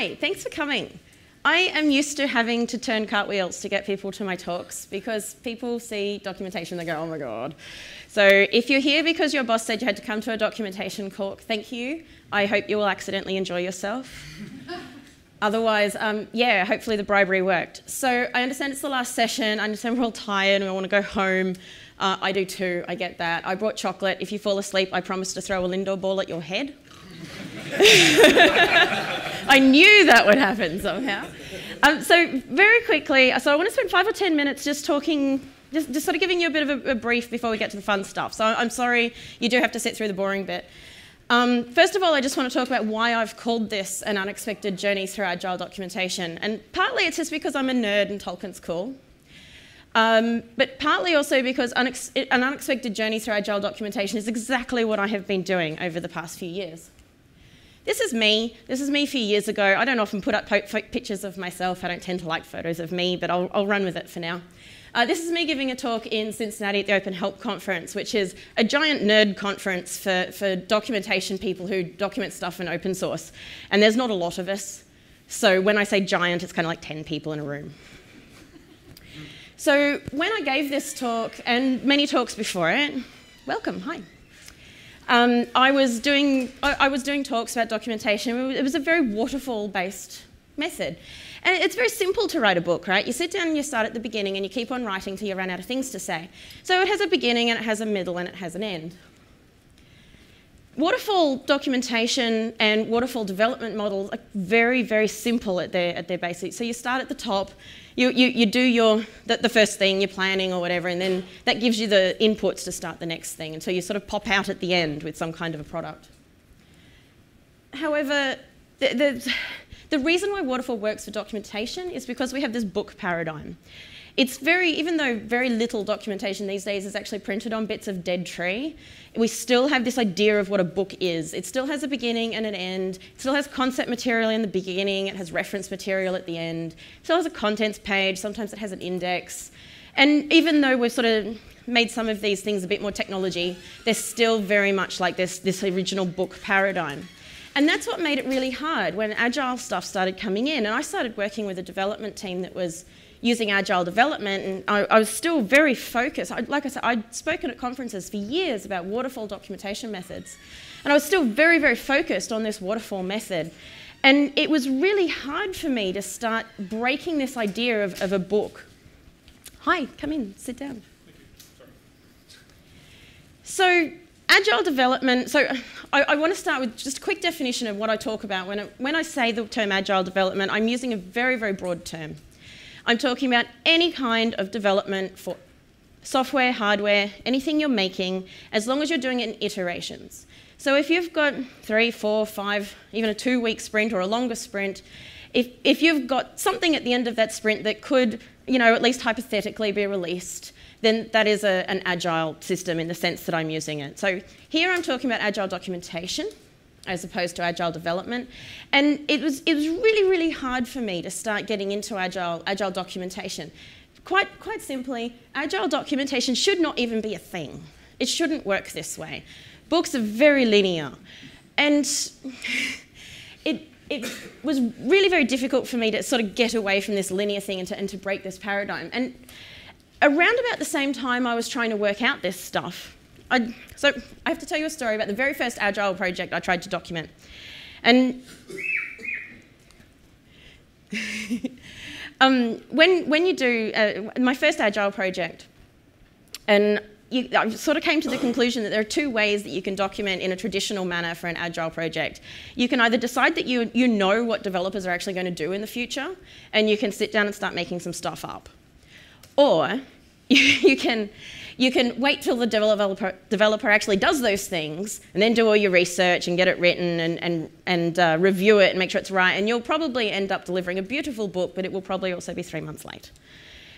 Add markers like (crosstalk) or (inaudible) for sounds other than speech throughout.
Hi, thanks for coming. I am used to having to turn cartwheels to get people to my talks because people see documentation and they go, oh my God. So if you're here because your boss said you had to come to a documentation talk, thank you. I hope you will accidentally enjoy yourself. (laughs) Otherwise, um, yeah, hopefully the bribery worked. So I understand it's the last session. I understand we're all tired and we want to go home. Uh, I do too, I get that. I brought chocolate. If you fall asleep, I promise to throw a Lindor ball at your head. (laughs) I knew that would happen somehow. Um, so very quickly, so I want to spend five or ten minutes just talking, just, just sort of giving you a bit of a, a, brief before we get to the fun stuff. So I'm sorry you do have to sit through the boring bit. Um, first of all, I just want to talk about why I've called this an unexpected journey through agile documentation. And partly it's just because I'm a nerd and Tolkien's cool. Um, but partly also because unex an unexpected journey through agile documentation is exactly what I have been doing over the past few years. This is me. This is me a few years ago. I don't often put up pictures of myself. I don't tend to like photos of me, but I'll, I'll run with it for now. Uh, this is me giving a talk in Cincinnati at the Open Help Conference, which is a giant nerd conference for, for documentation people who document stuff in open source. And there's not a lot of us. So when I say giant, it's kind of like 10 people in a room. So when I gave this talk, and many talks before it, welcome, hi. Um, I, was doing, I, I was doing talks about documentation. It was a very waterfall-based method. And it's very simple to write a book, right? You sit down and you start at the beginning and you keep on writing till you run out of things to say. So it has a beginning and it has a middle and it has an end. Waterfall documentation and waterfall development models are very, very simple at their, at their basics. So you start at the top, you, you, you do your, the, the, first thing, your planning or whatever, and then that gives you the inputs to start the next thing. And so you sort of pop out at the end with some kind of a product. However, the, the, the reason why Waterfall works for documentation is because we have this book paradigm. It's very, even though very little documentation these days is actually printed on bits of dead tree, we still have this idea of what a book is. It still has a beginning and an end. It still has concept material in the beginning. It has reference material at the end. It still has a contents page. Sometimes it has an index. And even though we've sort of made some of these things a bit more technology, they're still very much like this, this original book paradigm. And that's what made it really hard when agile stuff started coming in. And I started working with a development team that was using agile development, and I, I was still very focused. I, like I said, I'd spoken at conferences for years about waterfall documentation methods, and I was still very, very focused on this waterfall method. And it was really hard for me to start breaking this idea of, of a book. Hi, come in, sit down. So, agile development, so I, I, want to start with just a quick definition of what I talk about. When, when I say the term agile development, I'm using a very, very broad term. I'm talking about any kind of development for software, hardware, anything you're making, as long as you're doing it in iterations. So if you've got three, four, five, even a two week sprint or a longer sprint, if, if you've got something at the end of that sprint that could, you know, at least hypothetically be released, then that is a, an agile system in the sense that I'm using it. So here I'm talking about agile documentation as opposed to agile development. And it was, it was really, really hard for me to start getting into agile, agile documentation. Quite, quite simply, agile documentation should not even be a thing. It shouldn't work this way. Books are very linear. And (laughs) it, it was really very difficult for me to sort of get away from this linear thing and to, and to break this paradigm. And around about the same time I was trying to work out this stuff, I, so I have to tell you a story about the very first Agile project I tried to document. And (laughs) um, when, when you do, uh, my first Agile project, and you, I sort of came to the conclusion that there are two ways that you can document in a traditional manner for an agile project. You can either decide that you, you know what developers are actually going to do in the future, and you can sit down and start making some stuff up. Or you, (laughs) you can you can wait till the developer, developer actually does those things and then do all your research and get it written and, and, and uh, review it and make sure it's right. And you'll probably end up delivering a beautiful book, but it will probably also be three months late.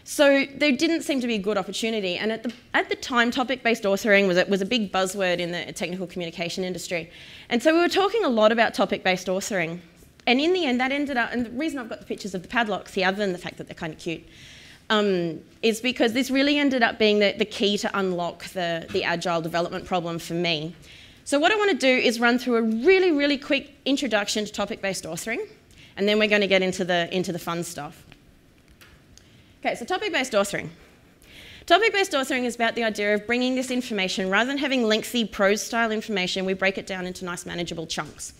So there didn't seem to be a good opportunity. And at the, at the time, topic-based authoring was was a big buzzword in the technical communication industry. And so we were talking a lot about topic-based authoring. And in the end, that ended up, and the reason I've got the pictures of the padlocks here, other than the fact that they're kind of cute, um, is because this really ended up being the, the key to unlock the, the agile development problem for me. So what I want to do is run through a really, really quick introduction to topic-based authoring, And then we're going to get into the, into the fun stuff. Okay, so topic-based authoring. Topic-based authoring is about the idea of bringing this information, rather than having lengthy prose-style information, we break it down into nice manageable chunks.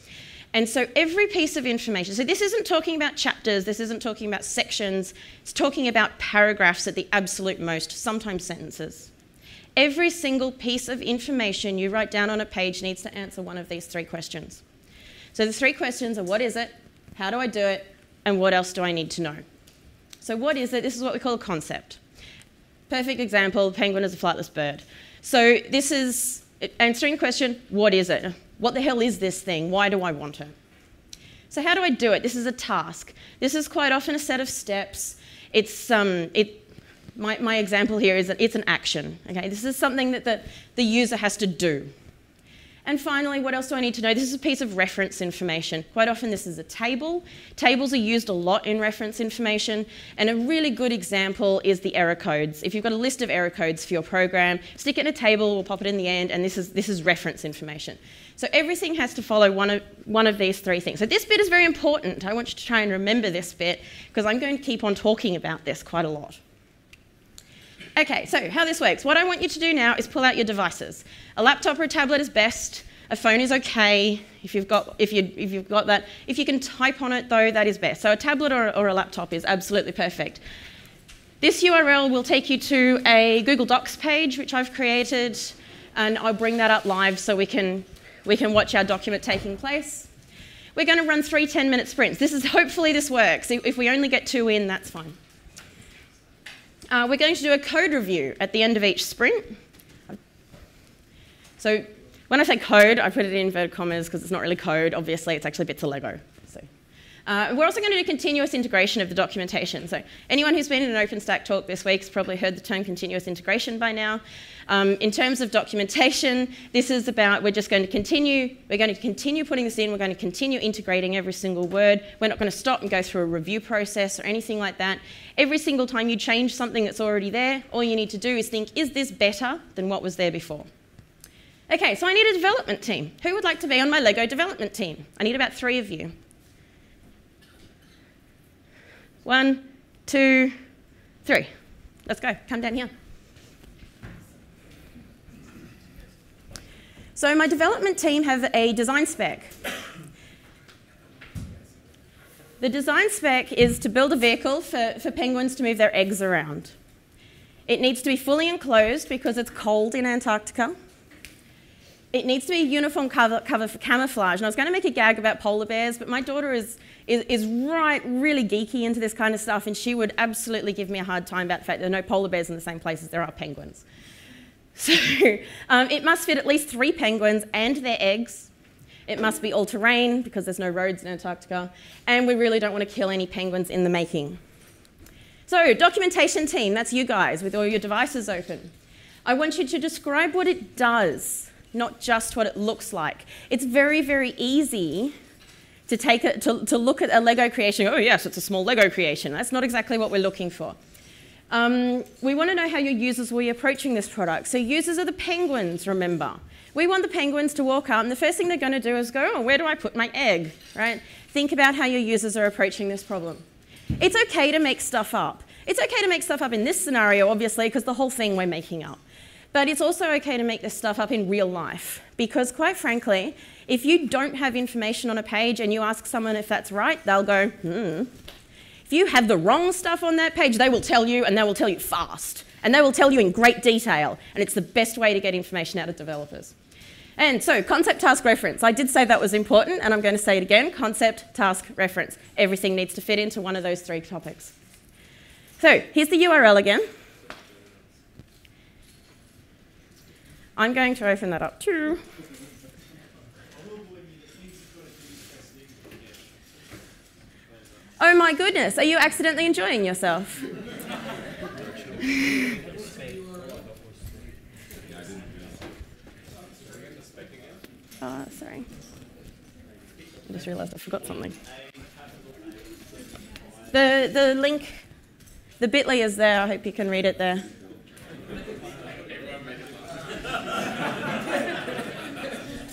And so every piece of information, so this isn't talking about chapters, this isn't talking about sections, it's talking about paragraphs at the absolute most, sometimes sentences. Every single piece of information you write down on a page needs to answer one of these three questions. So the three questions are what is it, how do I do it, and what else do I need to know? So what is it? This is what we call a concept. Perfect example, penguin is a flightless bird. So this is answering the question, what is it? What the hell is this thing? Why do I want it? So how do I do it? This is a task. This is quite often a set of steps. It's um, it. My, my example here is that it's an action. Okay, this is something that the, the user has to do. And finally, what else do I need to know? This is a piece of reference information. Quite often this is a table. Tables are used a lot in reference information, and a really good example is the error codes. If you've got a list of error codes for your program, stick it in a table, we'll pop it in the end, and this is, this is reference information. So everything has to follow one of, one of these three things. So this bit is very important. I want you to try and remember this bit, because I'm going to keep on talking about this quite a lot. Okay, so how this works. What I want you to do now is pull out your devices. A laptop or a tablet is best. A phone is okay if you've got, if you, if you've got that. If you can type on it, though, that is best. So a tablet or, or a laptop is absolutely perfect. This URL will take you to a Google Docs page, which I've created, and I'll bring that up live so we can, we can watch our document taking place. We're going to run three 10-minute sprints. This is hopefully this works. If we only get two in, that's fine. Uh, we're going to do a code review at the end of each sprint. So when I say code, I put it in inverted commas because it's not really code. Obviously, it's actually bits of Lego. Uh, we're also going to do continuous integration of the documentation. So anyone who's been in an OpenStack talk this week has probably heard the term continuous integration by now. Um, in terms of documentation, this is about we're just going to continue, we're going to continue putting this in, we're going to continue integrating every single word. We're not going to stop and go through a review process or anything like that. Every single time you change something that's already there, all you need to do is think, is this better than what was there before? Okay, so I need a development team. Who would like to be on my Lego development team? I need about three of you. One, two, three. Let's go. Come down here. So my development team have a design spec. The design spec is to build a vehicle for, for penguins to move their eggs around. It needs to be fully enclosed because it's cold in Antarctica. It needs to be a uniform cover, cover for camouflage. And I was going to make a gag about polar bears, but my daughter is, is, is right, really geeky into this kind of stuff, and she would absolutely give me a hard time about the fact there are no polar bears in the same place as there are penguins. (laughs) So um, it must fit at least three penguins and their eggs. It must be all terrain because there's no roads in Antarctica. And we really don't want to kill any penguins in the making. So, documentation team, that's you guys with all your devices open. I want you to describe what it does, not just what it looks like. It's very, very easy to, take it, to, to look at a Lego creation. Oh, yes, it's a small Lego creation. That's not exactly what we're looking for. Um, we want to know how your users will be approaching this product. So users are the penguins, remember. We want the penguins to walk up, and the first thing they're going to do is go, oh, where do I put my egg, right? Think about how your users are approaching this problem. It's okay to make stuff up. It's okay to make stuff up in this scenario, obviously, because the whole thing we're making up. But it's also okay to make this stuff up in real life, because quite frankly, if you don't have information on a page and you ask someone if that's right, they'll go, hmm, if you have the wrong stuff on that page, they will tell you, and they will tell you fast. And they will tell you in great detail. And it's the best way to get information out of developers. And so, concept, task, reference. I did say that was important, and I'm going to say it again concept, task, reference. Everything needs to fit into one of those three topics. So, here's the URL again. I'm going to open that up too. Oh my goodness, are you accidentally enjoying yourself? oh, (laughs) sorry. I just realised I forgot something. The, the link, the bit.ly is there. I hope you can read it there.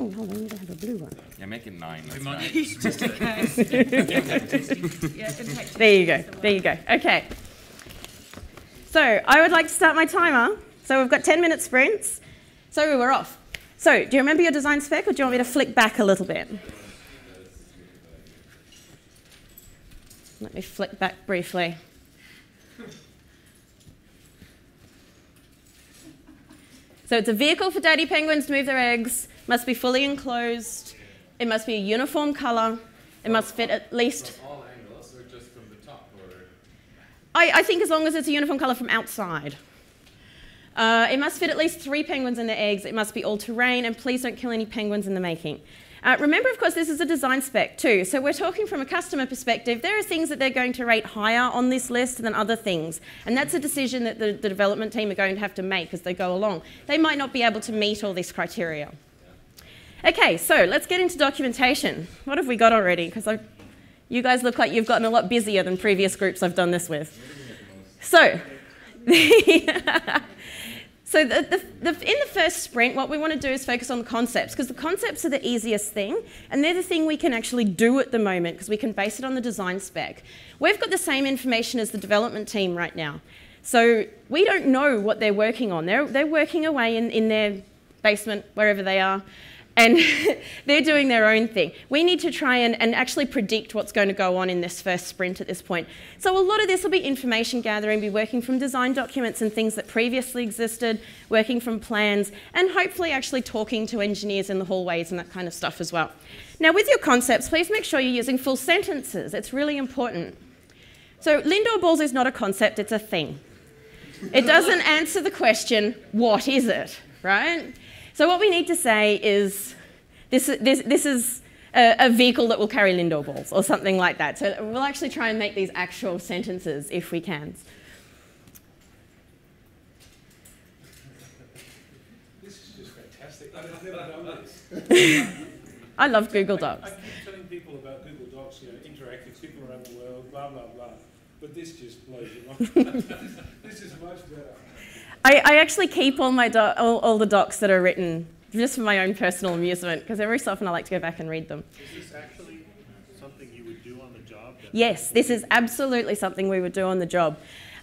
Oh, hold on, we don't have a blue one. Yeah, make it nine. That's might fine. need just (laughs) in case. There you go. There you go. Okay. So I would like to start my timer. So we've got 10 minute sprints. So we're off. So do you remember your design spec or do you want me to flick back a little bit? Let me flick back briefly. So it's a vehicle for daddy penguins to move their eggs, must be fully enclosed, it must be a uniform colour, it must fit at least All angles or just from the top? I, I think as long as it's a uniform colour from outside. Uh, it must fit at least three penguins in the eggs. It must be all terrain, and please don't kill any penguins in the making. Uh, remember, of course, this is a design spec too. So we're talking from a customer perspective. There are things that they're going to rate higher on this list than other things. And that's a decision that the, the development team are going to have to make as they go along. They might not be able to meet all these criteria. Okay, so let's get into documentation. What have we got already? Because you guys look like you've gotten a lot busier than previous groups I've done this with. So, (laughs) so the, the, the, in the first sprint, what we want to do is focus on the concepts because the concepts are the easiest thing, and they're the thing we can actually do at the moment because we can base it on the design spec. We've got the same information as the development team right now, so we don't know what they're working on. They're, they're working away in, in their basement, wherever they are, and (laughs) they're doing their own thing. We need to try and, and actually predict what's going to go on in this first sprint at this point. So a lot of this will be information gathering, be working from design documents and things that previously existed, working from plans, and hopefully actually talking to engineers in the hallways and that kind of stuff as well. Now with your concepts, please make sure you're using full sentences. It's really important. So Lindor balls is not a concept, it's a thing. It doesn't answer the question, what is it, right? So what we need to say is, this, this, this is a, a vehicle that will carry Lindor balls or something like that. So we'll actually try and make these actual sentences if we can. This is just fantastic. I've never done this. (laughs) I love Google Docs. I Docs. keep telling people about Google Docs, you know, interactive, people around the world, blah, blah, blah. But this just blows your mind. (laughs) this is much better. I, I actually keep all, my all, all the docs that are written just for my own personal amusement because every so often I like to go back and read them. Is this actually something you would do on the job? Yes, this is absolutely something we would do on the job.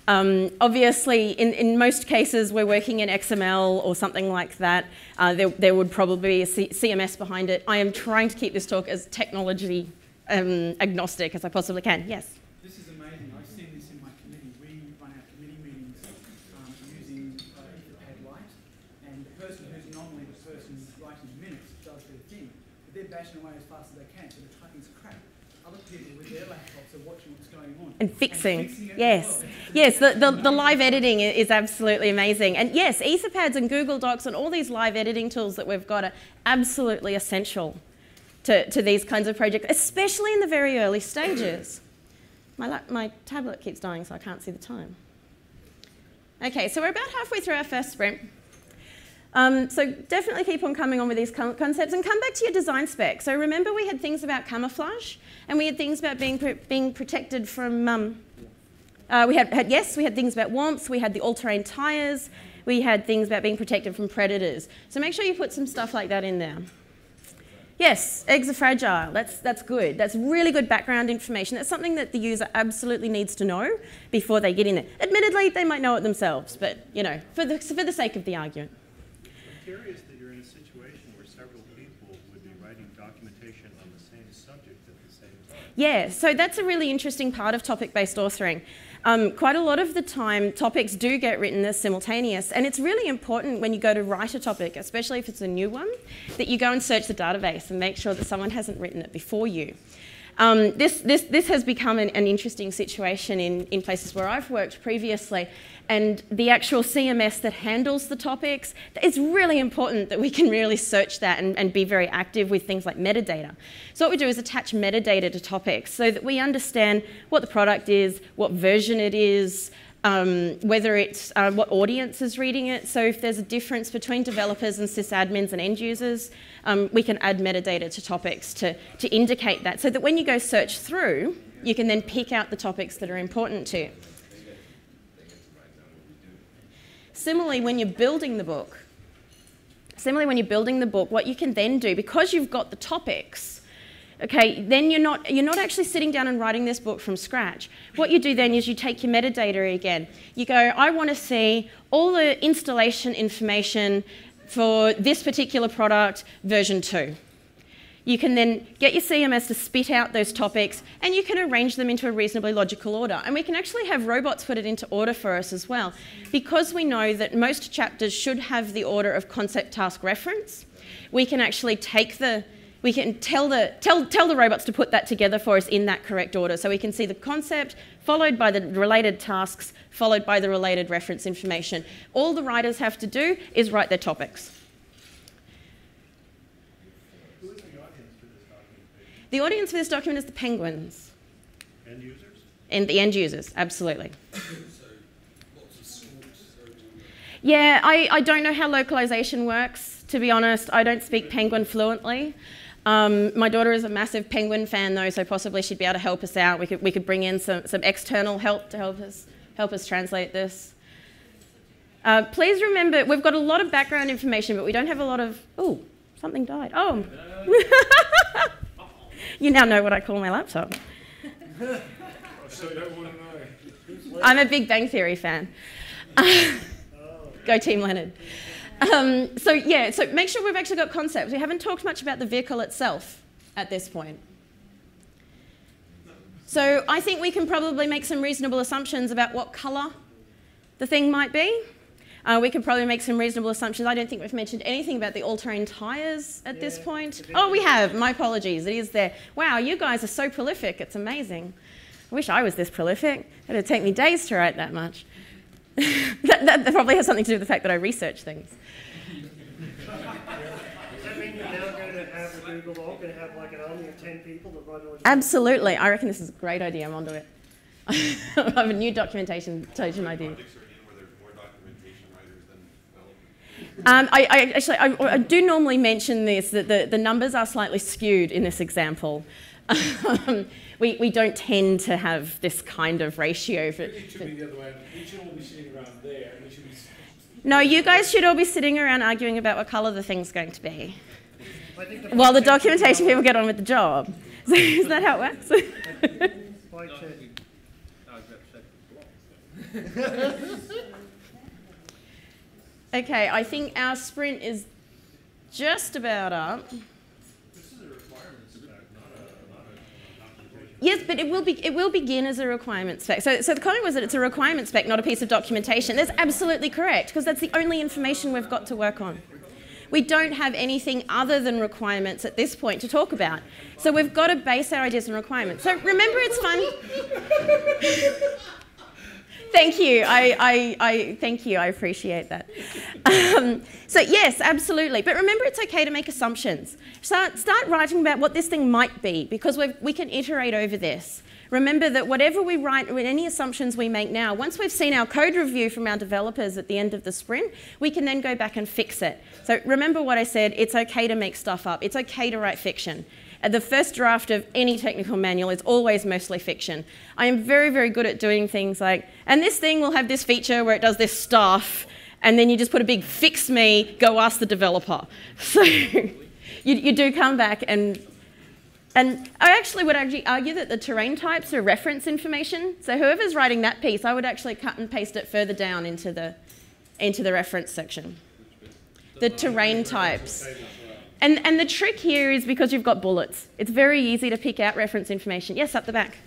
Um, obviously, in, in most cases, we're working in XML or something like that. Uh, there, there would probably be a C- CMS behind it. I am trying to keep this talk as technology um, agnostic as I possibly can. Yes. This is amazing. I've seen this in my committee. We run our committee meetings um, using uh, Etherpad Lite, and the person who's normally person writing minutes does their thing, but they're bashing away as fast as they can, so the typing's crap. Other people with their laptops are watching what's going on And fixing. fixing it yes. well. Yes, the, the, the live editing is absolutely amazing. And yes, Etherpads and Google Docs and all these live editing tools that we've got are absolutely essential to, to these kinds of projects, especially in the very early stages. (clears throat) My, my tablet keeps dying, so I can't see the time. Okay, so we're about halfway through our first sprint. Um, so definitely keep on coming on with these concepts and come back to your design spec. So remember we had things about camouflage and we had things about being, pr- being protected from, um, uh, we had, had, yes, we had things about warmth, we had the all-terrain tyres, we had things about being protected from predators. So make sure you put some stuff like that in there. Yes, eggs are fragile. That's, that's good. That's really good background information. That's something that the user absolutely needs to know before they get in there. Admittedly, they might know it themselves, but you know, for the, for the sake of the argument. Curious that you're in a situation where several people would be writing documentation on the same subject at the same time. Yeah, so that's a really interesting part of topic based authoring. Um, quite a lot of the time, topics do get written as simultaneous, and it's really important when you go to write a topic, especially if it's a new one, that you go and search the database and make sure that someone hasn't written it before you. Um, this, this, this has become an, an interesting situation in, in places where I've worked previously, and the actual CMS that handles the topics, it's really important that we can really search that and, and be very active with things like metadata. So what we do is attach metadata to topics so that we understand what the product is, what version it is, um, whether it's uh, what audience is reading it. So if there's a difference between developers and sysadmins and end users, um, we can add metadata to topics to, to indicate that so that when you go search through, you can then pick out the topics that are important to you. Similarly, when you're building the book, similarly when you're building the book, what you can then do, because you've got the topics, okay, then you're not, you're not actually sitting down and writing this book from scratch. What you do then is you take your metadata again. You go, I want to see all the installation information for this particular product, version 2. You can then get your CMS to spit out those topics and you can arrange them into a reasonably logical order. And we can actually have robots put it into order for us as well. Because we know that most chapters should have the order of concept, task, reference, we can actually take the we can tell the, tell, tell the robots to put that together for us in that correct order. So we can see the concept, followed by the related tasks, followed by the related reference information. All the writers have to do is write their topics. The audience for this? The audience for this document is the penguins End users? and the end users, absolutely. (coughs) Yeah, I, I don't know how localization works, to be honest. I don't speak penguin fluently. Um, my daughter is a massive penguin fan, though, so possibly she'd be able to help us out. We could, we could bring in some, some external help to help us, help us translate this. Uh, please remember, we've got a lot of background information, but we don't have a lot of. Oh, something died. Oh. (laughs) you now know what I call my laptop. So you don't want to know. I'm a Big Bang Theory fan. (laughs) Go Team Leonard. Um, so yeah, so make sure we've actually got concepts. We haven't talked much about the vehicle itself at this point. So I think we can probably make some reasonable assumptions about what colour the thing might be. Uh, we could probably make some reasonable assumptions. I don't think we've mentioned anything about the all-terrain tyres at this point. Oh, we have. My apologies. It is there. Wow, you guys are so prolific. It's amazing. I wish I was this prolific. It'd take me days to write that much. (laughs) that, that probably has something to do with the fact that I research things. Does that mean you're now going to have a Google Doc and have like an army of 10 people that write all your Absolutely. I reckon this is a great idea. I'm onto it. (laughs) I have a new documentation documentation idea. Projects are in where there's more documentation writers than developers. Um, I, I actually I, I do normally mention this that the, the numbers are slightly skewed in this example. Um, (laughs) we, we don't tend to have this kind of ratio. For, It should be the other way. We should all be sitting around there, and we should be. no, you guys should all be sitting around arguing about what colour the thing's going to be, Think the while the documentation people get on with the job. So (laughs) is that how it works? (laughs) okay, I think our sprint is just about up. This is a requirement spec, not a documentation. Yes, but it will be it will begin as a requirement spec. So, so the comment was that it's a requirement spec, not a piece of documentation. That's absolutely correct because that's the only information we've got to work on. We don't have anything other than requirements at this point to talk about. So we've got to base our ideas on requirements. So remember, it's fun. Thank you. I, I, I thank you. I appreciate that. Um, so yes, absolutely. But remember, it's okay to make assumptions. Start, start writing about what this thing might be because we can iterate over this. Remember that whatever we write, with any assumptions we make now, once we've seen our code review from our developers at the end of the sprint, we can then go back and fix it. So remember what I said, it's okay to make stuff up. It's okay to write fiction. Uh, The first draft of any technical manual is always mostly fiction. I am very, very good at doing things like, and this thing will have this feature where it does this stuff, and then you just put a big fix me, go ask the developer. (laughs) So (laughs) you, you do come back and and I actually would argue that the terrain types are reference information. So whoever's writing that piece, I would actually cut and paste it further down into the, into the reference section. The terrain types. And, and the trick here is because you've got bullets. It's very easy to pick out reference information. Yes, up the back.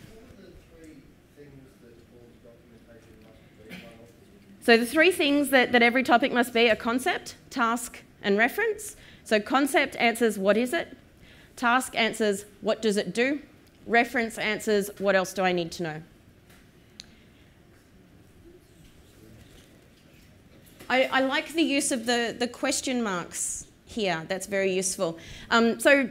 So the three things that, that every topic must be are concept, task, and reference. So concept answers what is it? Task answers what does it do? Reference answers what else do I need to know? I, I like the use of the, the question marks here. That's very useful. Um, so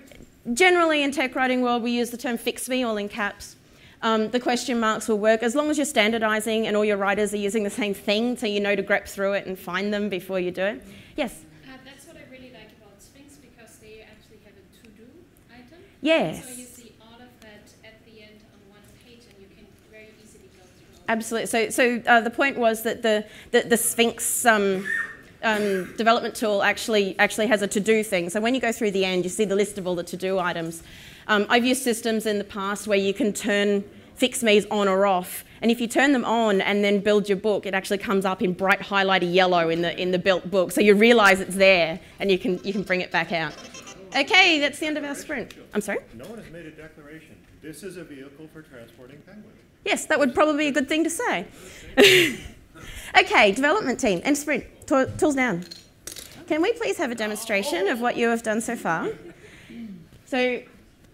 generally in tech writing world, we use the term fix me all in caps. Um, the question marks will work as long as you're standardizing and all your writers are using the same thing so you know to grep through it and find them before you do it. Yes? Uh, that's what I really like about Sphinx because they actually have a to-do item. Yes. So you see all of that at the end on one page and you can very easily go through Absolutely. So, so uh, the point was that the, the, the Sphinx um, um, development tool actually, actually has a to-do thing. So when you go through the end, you see the list of all the to-do items. Um, I've used systems in the past where you can turn fix me's on or off. And if you turn them on and then build your book, it actually comes up in bright highlighter yellow in the, in the built book. So you realize it's there and you can, you can bring it back out. Okay, that's the end of our sprint. I'm sorry? No one has made a declaration. This is a vehicle for transporting penguins. Yes, that would probably be a good thing to say. (laughs) okay, development team, end sprint, tools down. Can we please have a demonstration of what you have done so far? So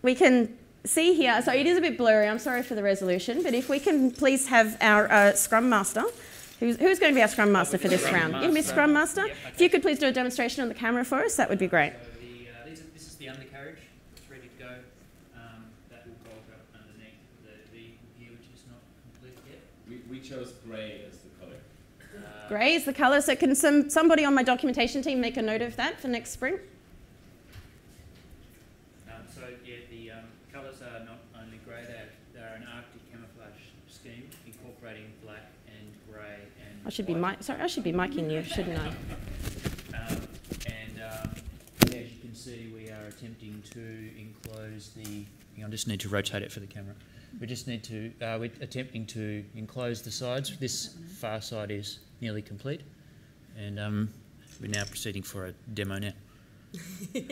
we can see here, so it is a bit blurry, I'm sorry for the resolution, but if we can please have our uh, Scrum Master, who's, who's going to be our Scrum Master for this round? You, Miss Scrum Master? If you could please do a demonstration on the camera for us, that would be great. So the, uh, these are, this is the undercarriage. It's ready to go. Um, that will bolt up underneath the vehicle here, which is not complete yet. We, we chose grey as the colour. Uh, Grey is the colour, so can some, somebody on my documentation team make a note of that for next sprint? Um, so yeah, the um, colours are not only grey; they're, they're an Arctic camouflage scheme incorporating black and grey and. I should be white. mi- sorry, I should be miking you, shouldn't I? (laughs) Um, and um, as you can see, we are attempting to enclose the. Hang on, I just need to rotate it for the camera. We just need to. Uh, we're attempting to enclose the sides. This far side is nearly complete, and um, we're now proceeding for a demo now. (laughs)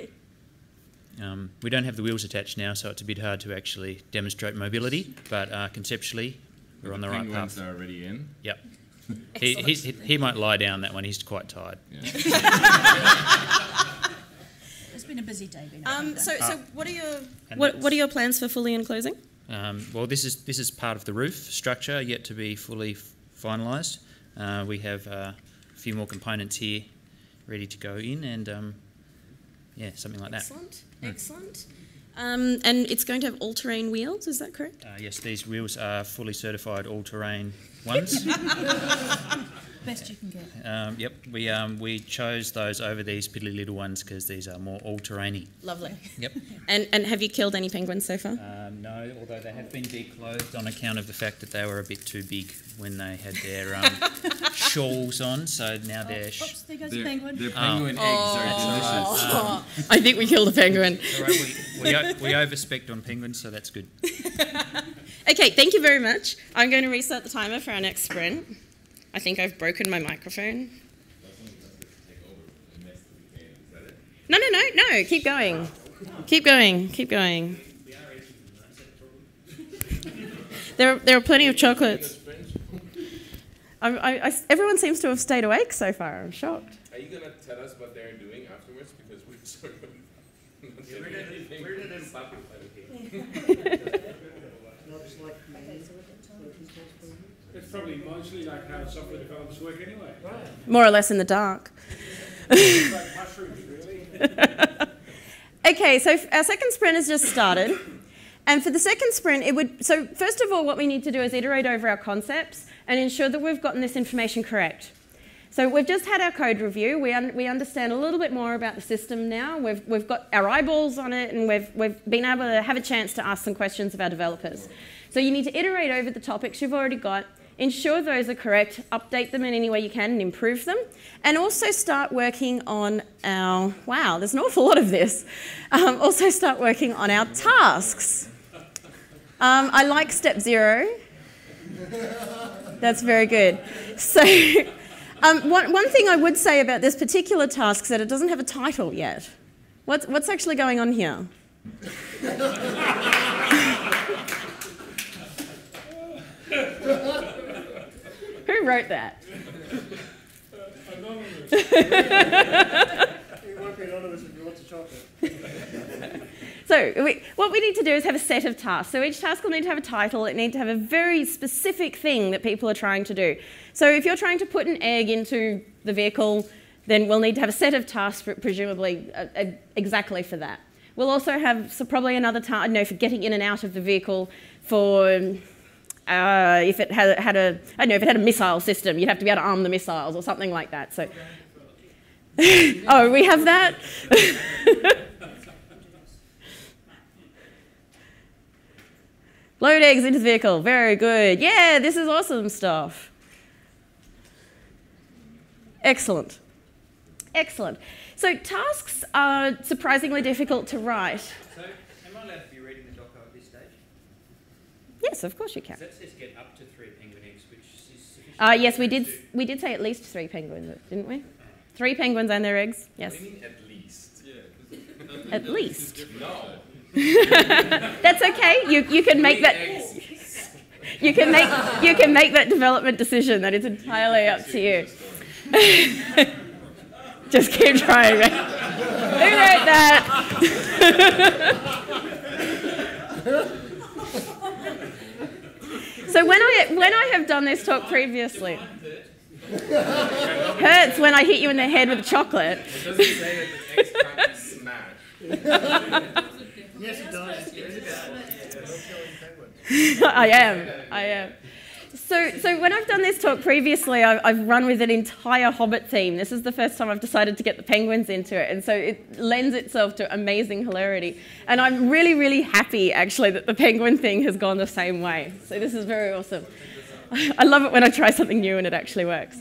Um, we don't have the wheels attached now, so it's a bit hard to actually demonstrate mobility. But uh, conceptually, we're on the right penguins path. are already in. Yep. (laughs) He, he, he, he might lie down that one. He's quite tired. It's (laughs) been a busy day. Been Um, so, so what are your what, what are your plans for fully enclosing? Um, well, this is this is part of the roof structure yet to be fully f- finalised. Uh, we have uh, a few more components here ready to go in, and um, yeah, something like that. Excellent, excellent. Um, and it's going to have all-terrain wheels. Is that correct? Uh, yes, these wheels are fully certified all-terrain ones. (laughs) Best you can get. um, yep, we um, we chose those over these piddly little ones because these are more all-terrainy. Lovely. Yep. And and have you killed any penguins so far? Um, no, although they have been declothed on account of the fact that they were a bit too big when they had their um, (laughs) shawls on. So now they're. Sh- Oops, there goes Their, a penguin. their penguin eggs are delicious. (laughs) I think we killed a penguin. All right, we, we, o- we overspect on penguins, so that's good. (laughs) Okay, thank you very much. I'm going to reset the timer for our next sprint. I think I've broken my microphone. No, no, no, no. Keep going. Keep going. Keep going. There, there are plenty of chocolates. I, I, I, everyone seems to have stayed awake so far. I'm shocked. Are you gonna tell us what they're doing afterwards? Because we're sort of (laughs) not saying anything. Where did it Not (laughs) just like It's probably mostly like how software developers work anyway. More or less in the dark. Like mushrooms, really. Okay, so our second sprint has just started. And for the second sprint, it would so first of all, what we need to do is iterate over our concepts and ensure that we've gotten this information correct. So we've just had our code review. We, un- we understand a little bit more about the system now. We've, we've got our eyeballs on it, and we've, we've been able to have a chance to ask some questions of our developers. So you need to iterate over the topics you've already got, ensure those are correct, update them in any way you can, and improve them. And also start working on our wow, there's an awful lot of this. Um, also start working on our tasks. Um, I like step zero. That's very good. So, (laughs) um, one, one thing I would say about this particular task is that it doesn't have a title yet. What's, what's actually going on here? (laughs) Who wrote that? (laughs) (laughs) You won't be anonymous if you want the chocolate. (laughs) So, we, what we need to do is have a set of tasks. So, each task will need to have a title, it needs to have a very specific thing that people are trying to do. So, if you're trying to put an egg into the vehicle, then we'll need to have a set of tasks, for, presumably uh, uh, exactly for that. We'll also have so probably another task, I know, for getting in and out of the vehicle, for uh, if it had, had a, I don't know, if it had a missile system, you'd have to be able to arm the missiles or something like that. So, (laughs) oh, we have that. (laughs) Load eggs into the vehicle. Very good. Yeah, this is awesome stuff. Excellent. Excellent. So tasks are surprisingly difficult to write. So, am I allowed to be reading the doco at this stage? Yes, of course you can. That says get up to three penguin eggs, which is sufficient. Uh, yes, we did. We did say at least three penguins, didn't we? Three penguins and their eggs. Yes. What do you mean at least? (laughs) At least. No. (laughs) That's okay. You you can make Three that. eggs. (laughs) You can make you can make that development decision. That is entirely up to you. Just keep trying. Right? Who wrote that? So when I when I have done this talk previously, hurts when I hit you in the head with a chocolate. It doesn't say that the eggs can't be smashed. Yes, it does. (laughs) I am. I am. So, so when I've done this talk previously, I've, I've run with an entire Hobbit theme. This is the first time I've decided to get the penguins into it, and so it lends itself to amazing hilarity. And I'm really, really happy actually that the penguin thing has gone the same way. So this is very awesome. I love it when I try something new and it actually works.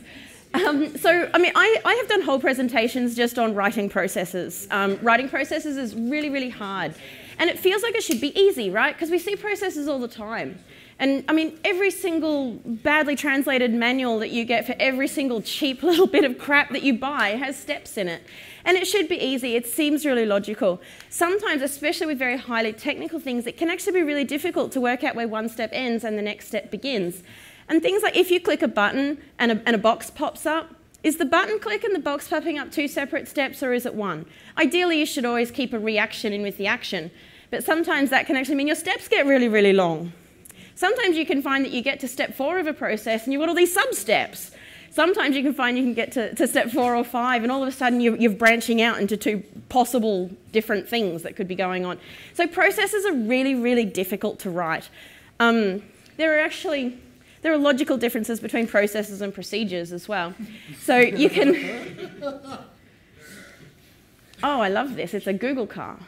Um, so, I mean, I, I have done whole presentations just on writing processes. Um, writing processes is really, really hard. And it feels like it should be easy, right? Because we see processes all the time. And I mean, every single badly translated manual that you get for every single cheap (laughs) little bit of crap that you buy has steps in it. And it should be easy, it seems really logical. Sometimes, especially with very highly technical things, it can actually be really difficult to work out where one step ends and the next step begins. And things like if you click a button and a, and a box pops up, is the button click and the box popping up two separate steps or is it one? Ideally, you should always keep a reaction in with the action. But sometimes that can actually mean your steps get really, really long. Sometimes you can find that you get to step four of a process and you've got all these sub steps. Sometimes you can find you can get to, to step four or five, and all of a sudden you're, you're branching out into two possible different things that could be going on. So, processes are really, really difficult to write. Um, there are actually there are logical differences between processes and procedures as well. So you can. (laughs) Oh, I love this. It's a Google car.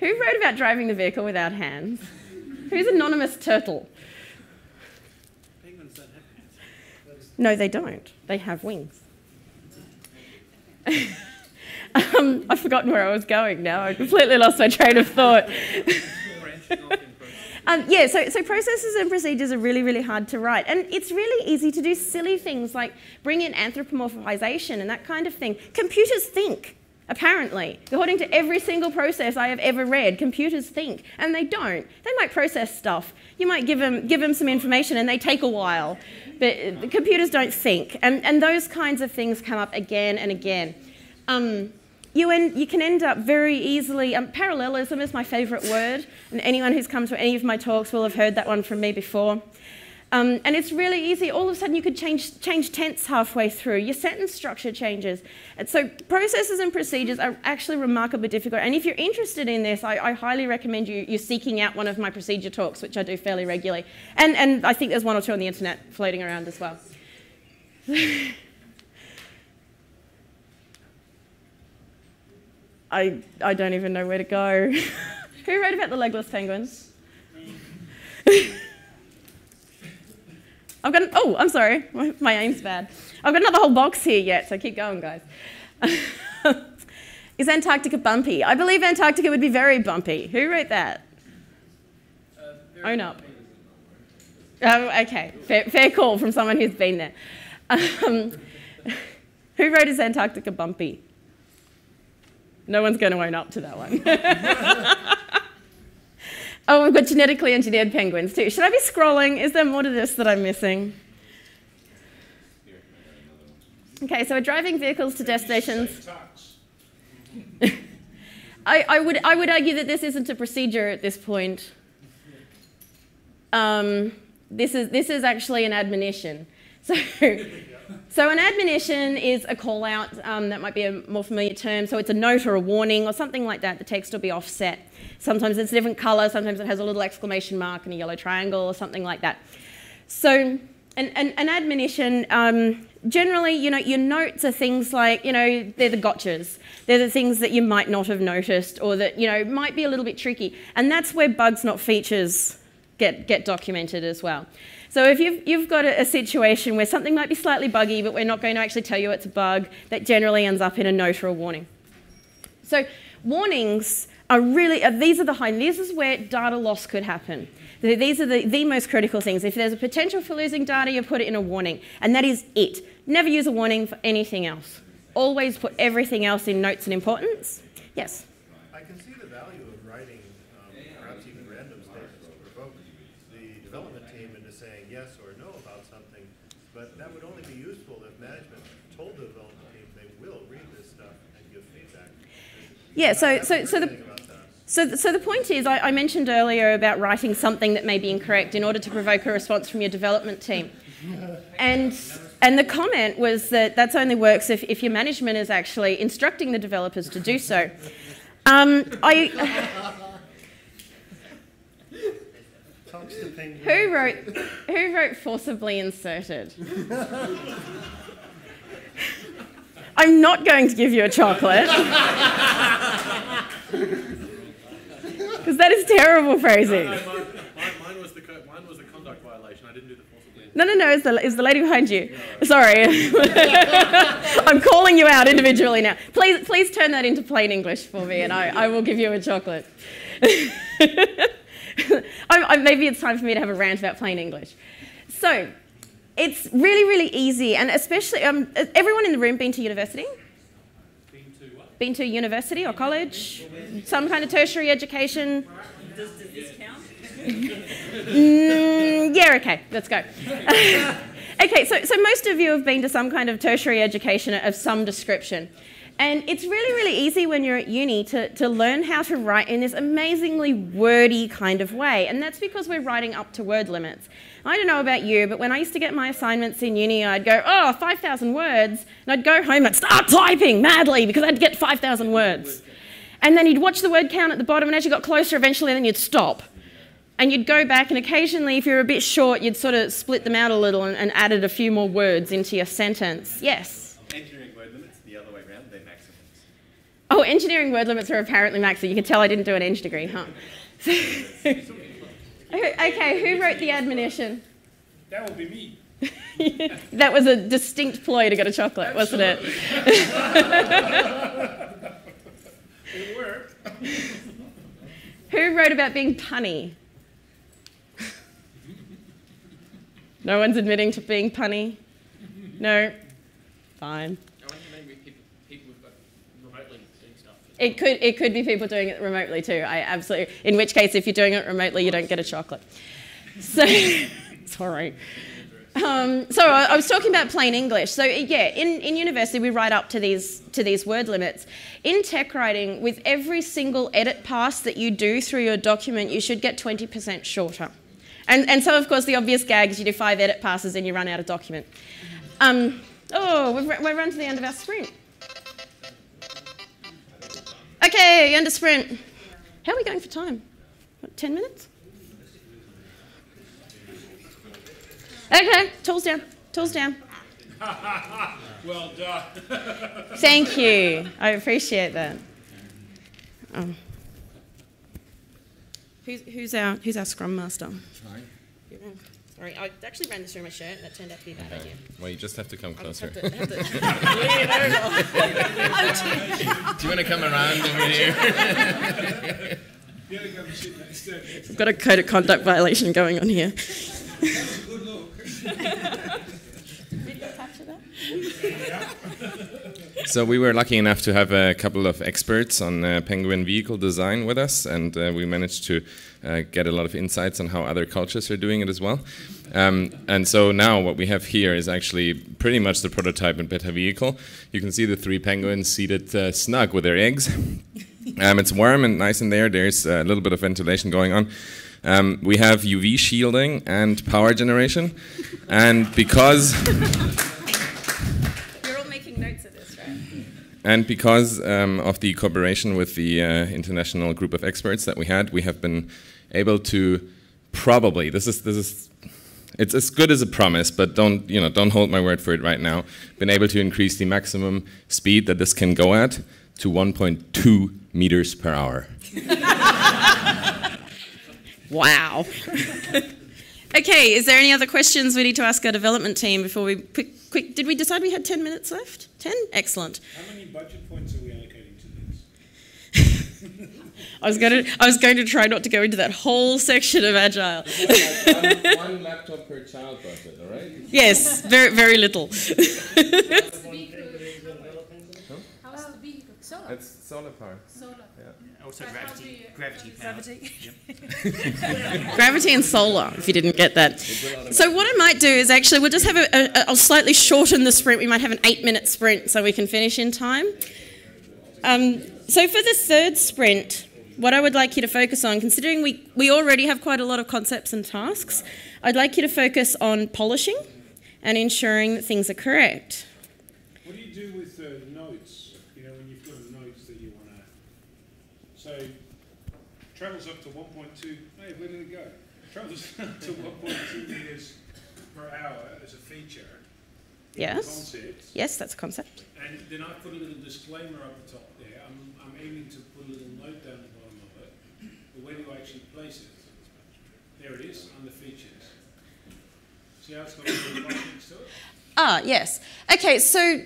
Who wrote about driving the vehicle without hands? Who's anonymous turtle? Penguins don't have hands. No, they don't. They have wings. um, I've forgotten where I was going now. I completely lost my train of thought. Branching off in process. Um, yeah, so, so processes and procedures are really, really hard to write. And it's really easy to do silly things like bring in anthropomorphization and that kind of thing. Computers think, apparently. According to every single process I have ever read, computers think. And they don't. They might process stuff. You might give them, give them some information and they take a while. But uh, computers don't think. And, and those kinds of things come up again and again. Um, you, end, you can end up very easily. Um, parallelism is my favourite word, and anyone who's come to any of my talks will have heard that one from me before. Um, and it's really easy. All of a sudden, you could change, change tense halfway through. Your sentence structure changes. And so, processes and procedures are actually remarkably difficult. And if you're interested in this, I, I highly recommend you, you seeking out one of my procedure talks, which I do fairly regularly. And, and I think there's one or two on the internet floating around as well. (laughs) I, I don't even know where to go. (laughs) Who wrote about the legless penguins? (laughs) I've got, an, oh, I'm sorry, (laughs) my, aim's bad. I've got another whole box here yet, so keep going, guys. (laughs) Is Antarctica bumpy? I believe Antarctica would be very bumpy. Who wrote that? Own up. Oh, okay, fair, fair call from someone who's been there. (laughs) Um, who wrote Is Antarctica bumpy? No one's going to own up to that one. Oh, we've got genetically engineered penguins too. Should I be scrolling? Is there more to this that I'm missing? Okay, so we're driving vehicles to destinations. (laughs) I, I, would, I would argue that this isn't a procedure at this point. Um, this, is, this is actually an admonition. (laughs) So So an admonition is a call out um, that might be a more familiar term. So it's a note or a warning or something like that. The text will be offset. Sometimes it's a different colour. Sometimes it has a little exclamation mark and a yellow triangle or something like that. So an, an, an admonition, um, generally, you know, your notes are things like, you know, they're the gotchas. They're the things that you might not have noticed or that, you know, might be a little bit tricky. And that's where bugs, not features, get, get documented as well. So if you've, you've got a, a, situation where something might be slightly buggy, but we're not going to actually tell you it's a bug, that generally ends up in a note or a warning. So warnings are really, uh, these are the high, this is where data loss could happen. These are the, the most critical things. If there's a potential for losing data, you put it in a warning, and that is it. Never use a warning for anything else. Always put everything else in notes and importance. Yes? I can see the value of writing um, perhaps even random statements to provoke the development team into saying yes or no about something, but that would only be useful if management told the development team they will read this stuff and give feedback. Yeah, so, so, so the so, so the point is, I, I, mentioned earlier about writing something that may be incorrect in order to provoke a response from your development team. And, and the comment was that that's only works if, if your management is actually instructing the developers to do so. Um, I, who wrote who wrote forcibly inserted? (laughs) I'm not going to give you a chocolate. (laughs) Because that is terrible phrasing. No, no, mine, mine, was the, mine was the conduct violation. I didn't do the. No, no, no. It's the, it's the lady behind you. Sorry. (laughs) (laughs) I'm calling you out individually now. Please, please turn that into plain English for me, and I, I will give you a chocolate. I, I, maybe it's time for me to have a rant about plain English. So, it's really, really easy, and especially um, everyone in the room been to university? been to university or college, some kind of tertiary education. Does this count? mm, yeah, okay, let's go. (laughs) okay, so, so most of you have been to some kind of tertiary education of some description. And it's really, really easy when you're at uni to, to learn how to write in this amazingly wordy kind of way. And that's because we're writing up to word limits. I don't know about you, but when I used to get my assignments in uni, I'd go, oh, 5,000 words. And I'd go home and I'd start typing madly because I'd get 5,000 words. And then you'd watch the word count at the bottom, and as you got closer, eventually, then you'd stop. And you'd go back, and occasionally, if you're a bit short, you'd sort of split them out a little and, and added a few more words into your sentence. Yes? Engineering word limits, the other way around, they're maximums. Oh, engineering word limits are apparently maximum. You can tell I didn't do an eng degree, huh? (laughs) okay, who wrote the admonition? That would be me. (laughs) that was a distinct ploy to get a chocolate, wasn't it? it worked. (laughs) Who wrote about being punny? no one's admitting to being punny? No? Fine. It could, it could be people doing it remotely too. I absolutely. In which case, if you're doing it remotely, you don't get a chocolate. So, (laughs) sorry. Um, so I, was talking about plain English. So yeah, in, in university we write up to these to these word limits. In tech writing, with every single edit pass that you do through your document, you should get 20% shorter. And, and so of course the obvious gag is you do five edit passes and you run out of document. Um, oh, we've, we've run to the end of our sprint. Okay, end of sprint. How are we going for time? What, 10 minutes? Okay, tools down, tools down. (laughs) well done. Thank you. I appreciate that. Um, who's, who's, our, who's our Scrum Master? Sorry. Sorry, I actually ran this through my shirt and that turned out to be a bad idea. Well, you just have to come closer. To, to (laughs) (laughs) Do you want to come around over here? (laughs) I've got a code of conduct violation going on here. Good look. So we were lucky enough to have a couple of experts on uh, penguin vehicle design with us, and uh, we managed to uh, get a lot of insights on how other cultures are doing it as well. Um, and so now what we have here is actually pretty much the prototype in beta vehicle. You can see the three penguins seated uh, snug with their eggs. (laughs) Um, it's warm and nice in there. There's a little bit of ventilation going on. Um, we have UV shielding and power generation, and because (laughs) taking notes of this, right? And because um, of the cooperation with the uh, international group of experts that we had, we have been able to probably this is this is it's as good as a promise, but don't you know don't hold my word for it right now. Been able to increase the maximum speed that this can go at to 1.2 meters per hour. (laughs) Wow. (laughs) okay, is there any other questions we need to ask our development team before we quick, quick did we decide we had 10 minutes left? 10? Excellent. How many budget points are we allocating to this? (laughs) I was going to I was going to try not to go into that whole section of agile. one, one laptop per child budget, all right? yes, very very little. (laughs) How's the vehicle? Solar. It's solar power. Solar. Also But how gravity, gravity power. Gravity. (laughs) Gravity and solar, if you didn't get that. So what I might do is actually we'll just have a, a I'll slightly shorten the sprint. We might have an eight minute sprint so we can finish in time. Um, so for the third sprint, what I would like you to focus on, considering we, we already have quite a lot of concepts and tasks, I'd like you to focus on polishing and ensuring that things are correct. What do you do with uh, notes? You know, when you've got notes that you want to. So, travels up to 1.2. Hey, where did it go? Travels (laughs) up to 1.2 meters per hour as a feature. Yes. Concept. Yes, that's a concept. And then I put a little disclaimer up the top there. I'm, I'm aiming to put a little note down the bottom of it. But where do I actually place it? There it is, under features. See how it's got a little (coughs) to it? Ah, yes. Okay, so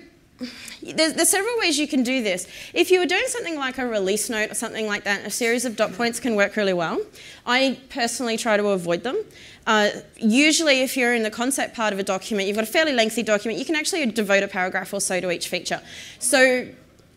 there's, there's several ways you can do this. If you were doing something like a release note or something like that, a series of dot points can work really well. I personally try to avoid them. Uh, usually, if you're in the concept part of a document, you've got a fairly lengthy document, you can actually devote a paragraph or so to each feature. So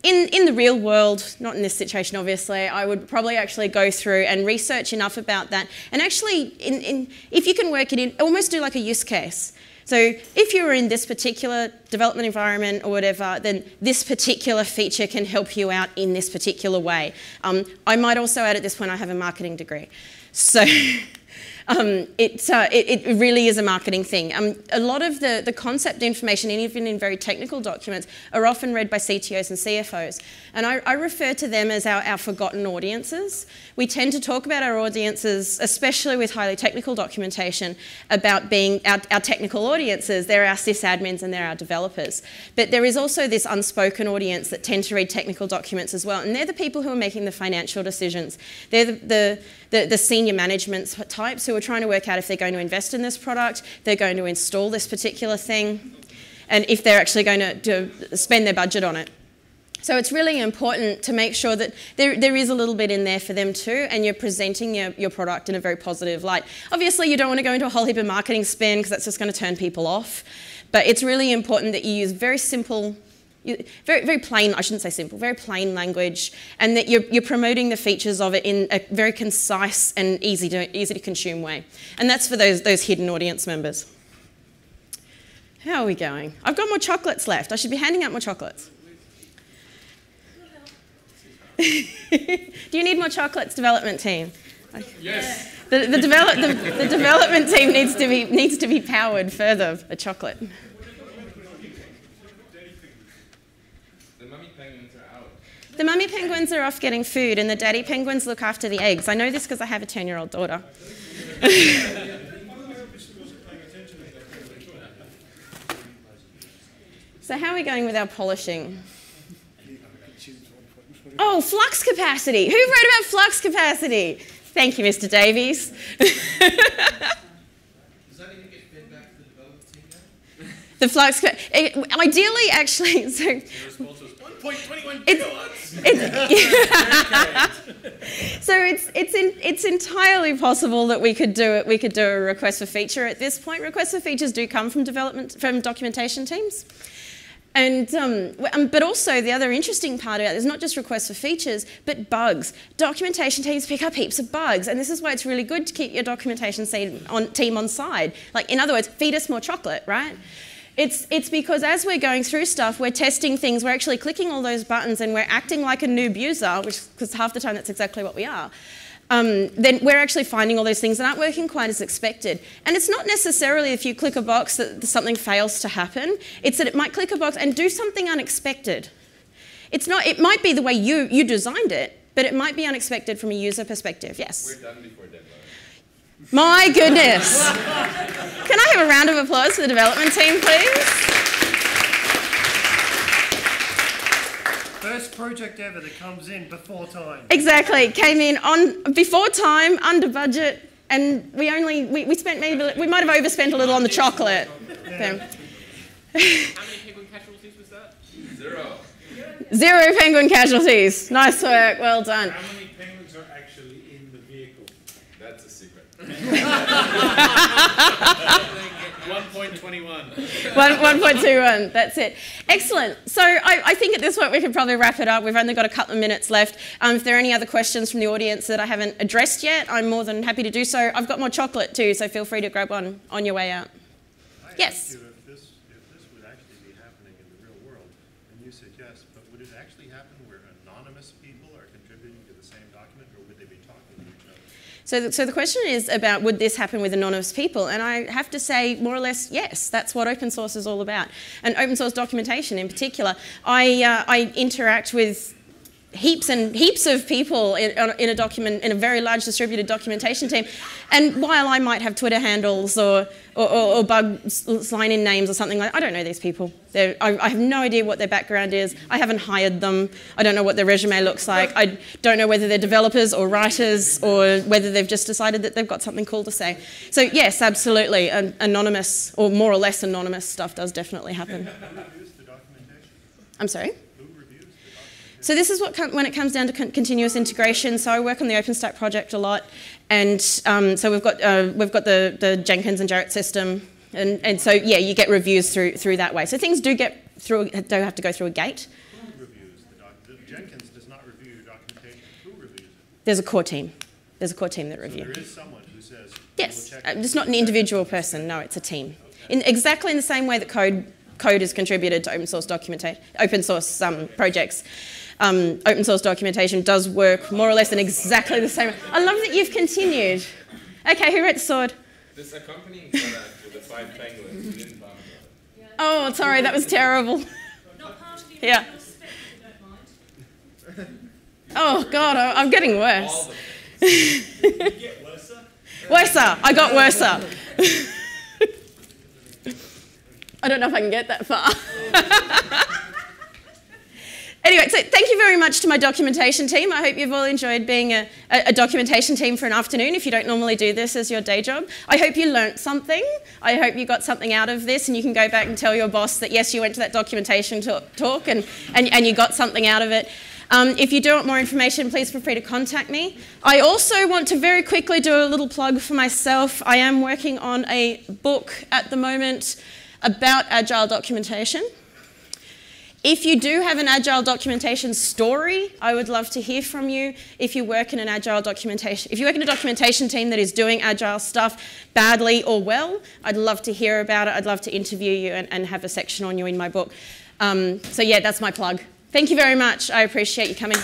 in, in the real world, not in this situation obviously, I would probably actually go through and research enough about that and actually, in, in, if you can work it in, almost do like a use case. So if you're in this particular development environment or whatever, then this particular feature can help you out in this particular way. Um, I might also add at this point I have a marketing degree. So (laughs) um, it, uh, it, it really is a marketing thing. Um, a lot of the, the concept information, even in very technical documents, are often read by CTOs and CFOs. And I, I refer to them as our, our forgotten audiences. We tend to talk about our audiences, especially with highly technical documentation, about being our, our technical audiences. They're our sysadmins and they're our developers. But there is also this unspoken audience that tend to read technical documents as well. And they're the people who are making the financial decisions. They're the, the, the, the senior management types who are trying to work out if they're going to invest in this product, they're going to install this particular thing, and if they're actually going to, to spend their budget on it. So it's really important to make sure that there, there is a little bit in there for them too, and you're presenting your, your product in a very positive light. Obviously, you don't want to go into a whole heap of marketing spin because that's just going to turn people off. But it's really important that you use very simple, very, very plain, I shouldn't say simple, very plain language, and that you're, you're promoting the features of it in a very concise and easy to, easy to consume way. And that's for those, those hidden audience members. How are we going? I've got more chocolates left. I should be handing out more chocolates. (laughs) Do you need more chocolates, development team? Yes. The, the, develop, the, the development team needs to be needs to be powered further. The chocolate. The mummy penguins are out. The mummy penguins are off getting food, and the daddy penguins look after the eggs. I know this because I have a ten-year-old daughter. (laughs) so how are we going with our polishing? Oh, flux capacity. Who wrote about flux capacity? Thank you, Mr. Davies. (laughs) the flux, eh, ideally, actually, (laughs) so it's, (laughs) so it's it's in, it's entirely possible that we could do it. We could do a request for feature at this point. Requests for features do come from development from documentation teams. And, um, um, but also the other interesting part about it is not just requests for features, but bugs. Documentation teams pick up heaps of bugs, and this is why it's really good to keep your documentation team on, team on side. Like, in other words, feed us more chocolate, right? It's, it's because as we're going through stuff, we're testing things, we're actually clicking all those buttons, and we're acting like a noob user, which because half the time that's exactly what we are. Um, then we're actually finding all those things that aren't working quite as expected. And it's not necessarily if you click a box that something fails to happen, it's that it might click a box and do something unexpected. It's not, it might be the way you, you designed it, but it might be unexpected from a user perspective, yes. We're done before deadline. My goodness. Can I have a round of applause for the development team, please? First project ever that comes in before time. Exactly. Came in on before time, under budget, and we only we, we spent maybe we might have overspent a little on the chocolate. Yeah. How many penguin casualties was that? Zero. zero penguin casualties. Nice work. Well done. How many penguins are actually in the vehicle? That's a secret. (laughs) (laughs) 1.21. One, 1.21, that's it. Excellent. So I, I think at this point we can probably wrap it up. We've only got a couple of minutes left. Um, if there are any other questions from the audience that I haven't addressed yet, I'm more than happy to do so. I've got more chocolate too, so feel free to grab one on your way out. I Yes. asked you if this, if this would actually be happening in the real world, and you said yes, but would it actually happen where anonymous people are contributing to the same document, or would they be talking to each other? So, the, so the question is about would this happen with anonymous people? And I have to say, more or less, yes. That's what open source is all about, and open source documentation in particular. I uh, I interact with heaps and heaps of people in, in a document in a very large distributed documentation team. And while I might have Twitter handles or or, or, or bug sign-in names or something like, I don't know these people. I, I have no idea what their background is. I haven't hired them. I don't know what their resume looks like. I don't know whether they're developers or writers or whether they've just decided that they've got something cool to say. So yes, absolutely, an anonymous or more or less anonymous stuff does definitely happen. (laughs) Who reviews the documentation? I'm sorry. Who reviews the documentation? So this is what com- when it comes down to con- continuous integration. So I work on the OpenStack project a lot, and um, so we've got uh, we've got the, the Jenkins and Gerrit system, and, and so yeah, you get reviews through through that way. So things do get through do have to go through a gate. Who reviews the doc, the Jenkins does not review your documentation, who reviews it? There's a core team. There's a core team that So review. there is someone who says, Yes, "We'll uh, it's not an individual person. No, it's a team. In exactly in the same way that code code is contributed to open source documentation, open source um, projects. Um, open source documentation does work more or less in exactly the same. I love that you've continued. Okay, who wrote the sword? This accompanying product with the five penguins, we didn't talk about it. Oh, sorry, that was terrible. Yeah. Oh God, I'm getting worse. (laughs) Worser. I got worser. (laughs) I don't know if I can get that far. (laughs) anyway, so thank you very much to my documentation team. I hope you've all enjoyed being a, a, documentation team for an afternoon if you don't normally do this as your day job. I hope you learnt something. I hope you got something out of this and you can go back and tell your boss that yes, you went to that documentation talk and, and, and you got something out of it. Um, if you do want more information, please feel free to contact me. I also want to very quickly do a little plug for myself. I am working on a book at the moment about agile documentation. If you do have an agile documentation story, I would love to hear from you. If you work in an agile documentation, if you work in a documentation team that is doing agile stuff badly or well, I'd love to hear about it. I'd love to interview you and, and have a section on you in my book. Um, so yeah, that's my plug. Thank you very much. I appreciate you coming.